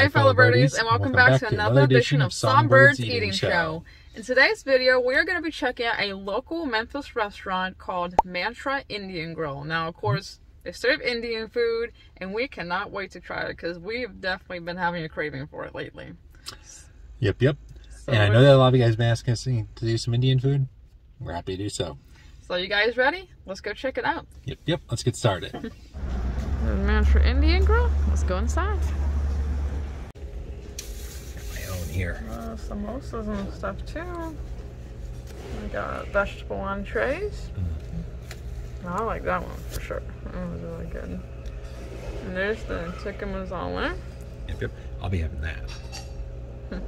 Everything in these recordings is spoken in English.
Hi, fellow birdies, and welcome, back, to another edition of SongByrd's Eating Show. In today's video, we are going to be checking out a local Memphis restaurant called Mantra Indian Grill. Now, of course, they serve Indian food, and we cannot wait to try it because we've definitely been having a craving for it lately. Yep, yep. So and I know that a lot of you guys have been asking us to do some Indian food. We're happy to do so. So, you guys ready? Let's go check it out. Yep, yep. Let's get started. Mantra Indian Grill. Let's go inside. Here. Uh, samosas and stuff too. We got vegetable entrees. I like that one for sure. That was really good. And there's the tikka masala. Yep, yep. I'll be having that.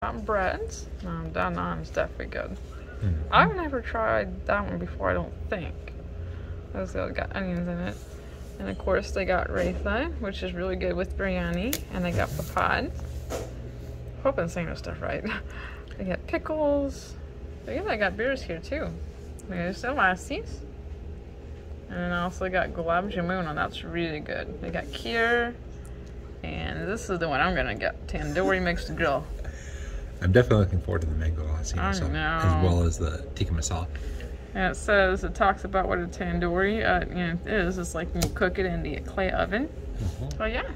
Got breads. Um, that naan's definitely good. Mhm. I've never tried that one before, I don't think. It's got, got onions in it. And of course they got raitha, which is really good with biryani. And they got papad. Hope I'm saying this stuff right. They got pickles. I guess I got beers here too. There's some lassis. And I also got gulab jamun, and that's really good. They got kheer. And this is the one I'm gonna get. Tandoori mixed grill. I'm definitely looking forward to the mango lassi I as well as the tikka masala. And it says, it talks about what a tandoori uh, you know, is. It's like you cook it in the clay oven. Oh yeah.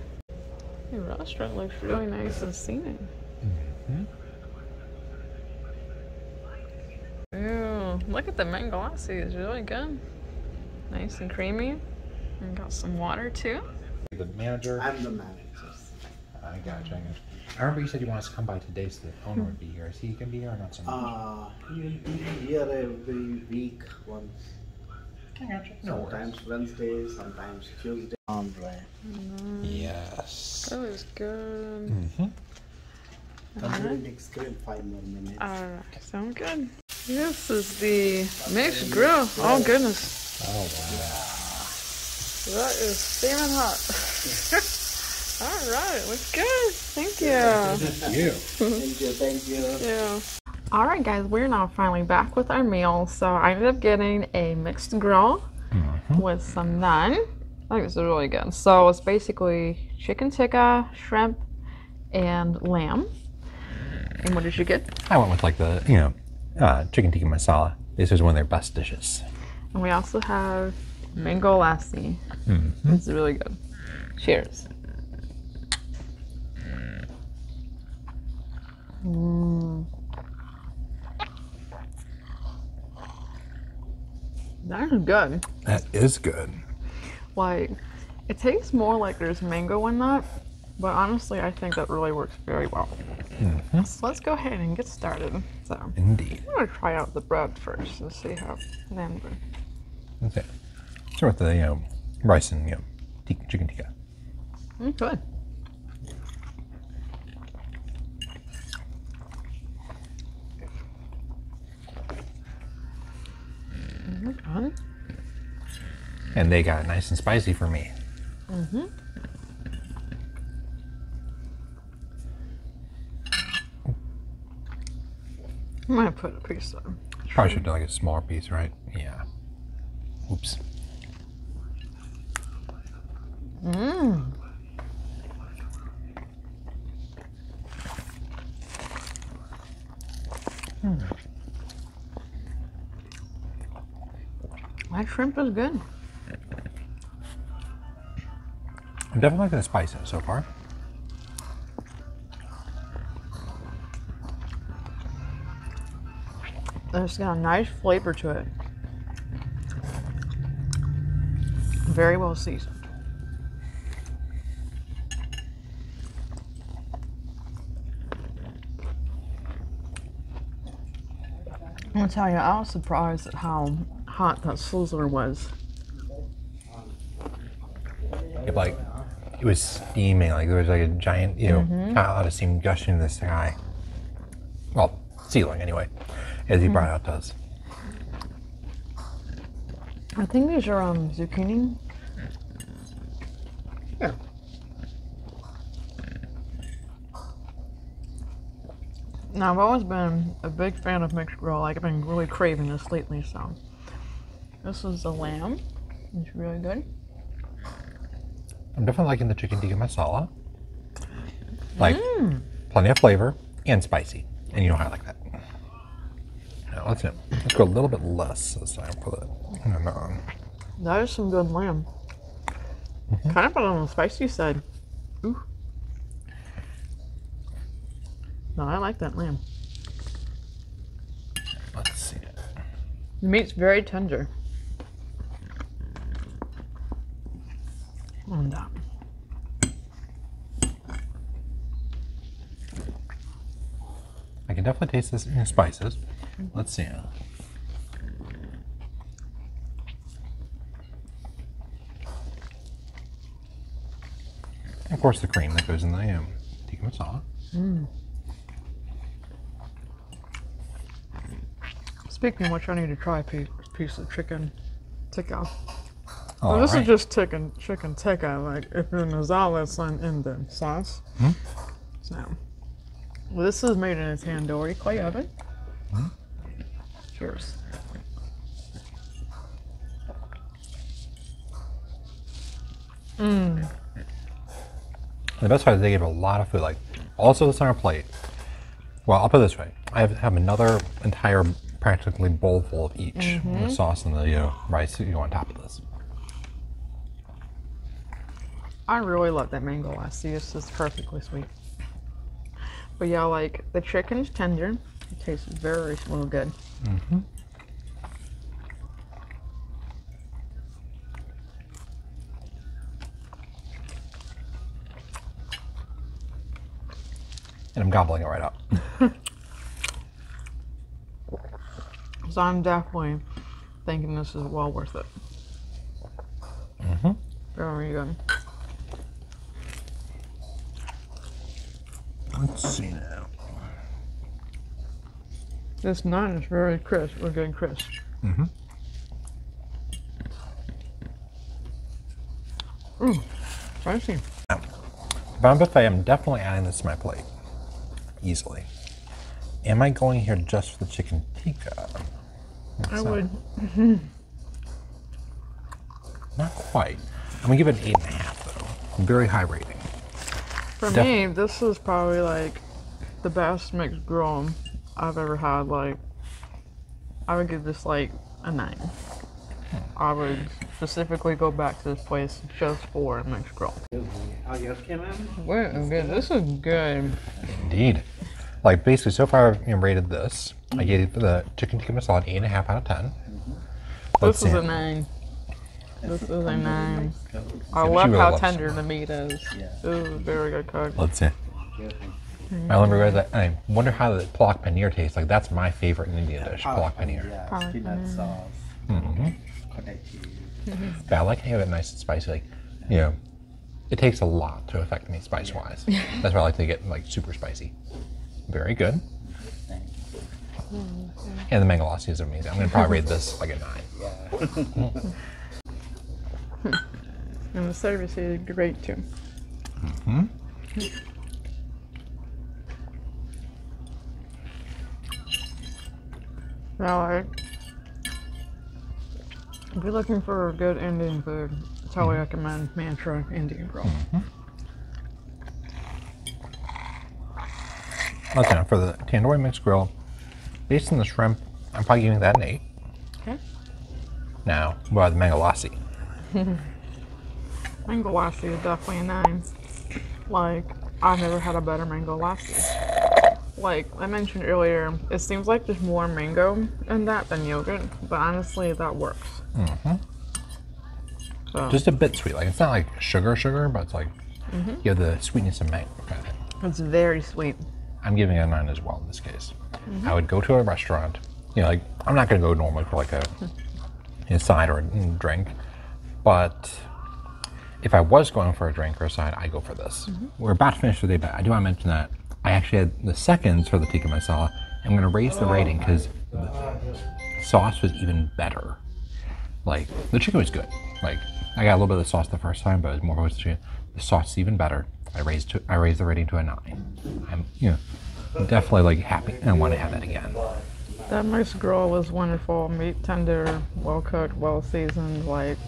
The restaurant looks really nice and scenic. Ooh, look at the mango lassi. It's really good. Nice and creamy. And got some water too. The manager. I'm the manager. I got you. I remember you said you wanted us to come by today so the owner would be here. Is he gonna be here or not so much? Uh, he'll be here every week once. I got you. No worries. Sometimes Wednesday, sometimes Tuesday. Andre. Yes. That was good. Mm-hmm. Tandoori Uh-huh. mixed grill, five more minutes. Alright, sound good. This is the mixed grill. Oh goodness. Oh wow. That is steaming hot. Alright, looks good. Thank you. Thank you. thank you, thank you. Yeah. All right, guys, we're now finally back with our meal. So I ended up getting a mixed grill mm-hmm. with some naan. I think this is really good. So it's basically chicken tikka, shrimp, and lamb. And what did you get? I went with like the you know uh, chicken tikka masala. This is one of their best dishes. And we also have mango lassi. Mm-hmm. It's really good. Cheers. Mm. That is good. That is good. Like, it tastes more like there's mango in that, but honestly, I think that really works very well. Mhm. So let's go ahead and get started. So, Indeed. I'm gonna try out the bread first and see how then. Okay. Start with the you know rice and you know tikka, chicken tikka. Mm, good. Okay. And they got it nice and spicy for me. I'm gonna put a piece of. Probably should do like a smaller piece, right? Yeah. Oops. Mmm. Hmm. That shrimp is good. I'm definitely liking the spice it so far. It's got a nice flavor to it. Very well seasoned. I'm gonna tell you, I was surprised at how hot that sizzler was. It like it was steaming, like there was like a giant, you know, mm-hmm. not a lot of steam gushing in the sky. Well, ceiling anyway, as he brought out to. I think these are um zucchini. Yeah. Now I've always been a big fan of mixed grill. Like I've been really craving this lately, so this is the lamb. It's really good. I'm definitely liking the chicken tikka masala. Like plenty of flavor and spicy. And you know how I like that. Now let's let's go a little bit less this time for the and, um, That is some good lamb. Kind of on the spicy side. Ooh. No, I like that lamb. let's see. The meat's very tender. And uh, I can definitely taste this in spices. Let's see. Of course, the cream that goes in the um, tikka masala. Mm. speaking of which, I need to try a piece, piece of chicken tikka. All Well, this right. is just chicken chicken tikka. Like if the masala is in, in the sauce. Hmm? So, well, this is made in a tandoori clay oven. Hmm? Cheers. The best part is they give a lot of food. Like, also this on our plate. Well, I'll put it this way: I have, have another entire, practically bowl full of each. The sauce and the uh, rice that you go on top of this. I really love that mango lassi. It's just perfectly sweet. But yeah, like the chicken's tender. It tastes very real good. And I'm gobbling it right up. So I'm definitely thinking this is well worth it. Mm-hmm. Very good. Let's see now. This naan is very crisp. We're getting crisp. Mm-hmm. Mm, spicy. I'm buffet, I'm definitely adding this to my plate. Easily. Am I going here just for the chicken tikka? I So- would. Not quite. I'm gonna give it an eight and a half though. Very high rating. For Def- me, this is probably like the best mixed grill I've ever had. Like, I would give this like a nine. I would specifically go back to this place just for a mixed grill. Yours came in? Wait, good. This is good. Indeed. Like basically, so far I've you know, rated this. I gave the chicken tikka masala an eight and a half out of ten. Let's This is see. a nine. This is a nine. I love how tender the meat is. Yeah. This is very good cooked. Let's see. Mm-hmm. I only realized that. I wonder how the palak paneer tastes. Like that's my favorite Indian dish, oh, palak oh, paneer. Yeah, Palak peanut paneer. sauce. Mm-hmm. Cottage cheese. Mm-hmm. But I like how it nice and spicy. Like, you know, it takes a lot to affect me spice wise. Yeah. That's why I like to get like super spicy. Very good. Thank you. And the mango lassi is amazing. I'm gonna probably rate this like a nine. Yeah. And the service is great too. Mm-hmm. Now, if you're looking for a good Indian food, that's how I mm-hmm. recommend Mantra Indian Grill. Mm-hmm. Let's see. For the tandoori mixed grill, based on the shrimp, I'm probably giving that an eight. Okay. Now, about the mango lassi? Mango lassi is definitely a nine. Like, I've never had a better mango lassi. Like I mentioned earlier, it seems like there's more mango in that than yogurt, but honestly, that works. Mm-hmm. So, Just a bit sweet. Like it's not like sugar, sugar, but it's like mm-hmm. you have the sweetness of mango. Kind of. it's very sweet. I'm giving it a nine as well in this case. Mm-hmm. I would go to a restaurant. You know, like I'm not going to go normally for like a, a side or a drink, but if I was going for a drink or a side, I go for this. We're about to finish the day, but I do want to mention that I actually had the seconds for the tikka masala. I'm going to raise the rating because the sauce was even better. Like the chicken was good. Like I got a little bit of the sauce the first time, but it was more of the. Sauce is even better. I raised to, I raised the rating to a nine. I'm you know definitely like happy and I want to have that again. That mixed grill was wonderful. Meat tender, well cooked, well seasoned. Like,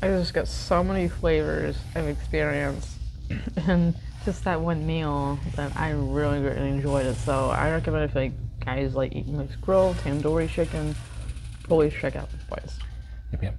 I just got so many flavors of experience in just that one meal that I really, really enjoyed it. So I recommend if like guys like eating mixed grill, tandoori chicken, please check out this place. Yep, yep.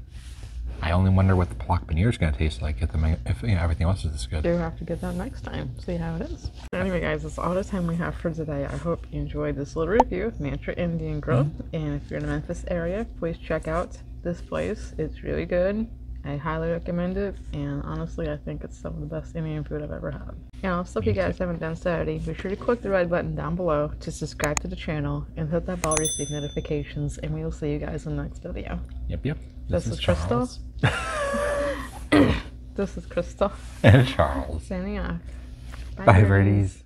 I only wonder what the palak paneer is going to taste like if, the, if you know, everything else is this good. Do have to get that next time. See how it is. Anyway, guys, that's all the time we have for today. I hope you enjoyed this little review of Mantra Indian Grill. Mm-hmm. And if you're in the Memphis area, please check out this place. It's really good. I highly recommend it. And honestly, I think it's some of the best Indian food I've ever had. And also, if you guys haven't done so already, be sure to click the red button down below to subscribe to the channel and hit that bell to receive notifications. And we will see you guys in the next video. Yep, yep. This is Crystal. This is Crystal and Charles. signing off. Bye, birdies.